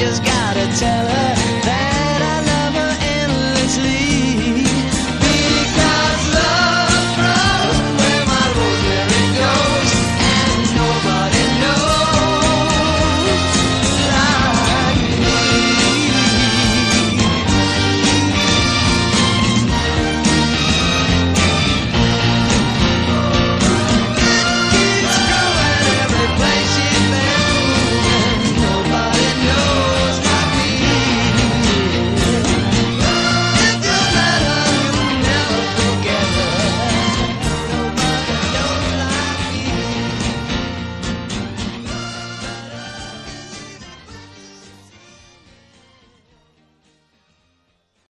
just gotta tell her.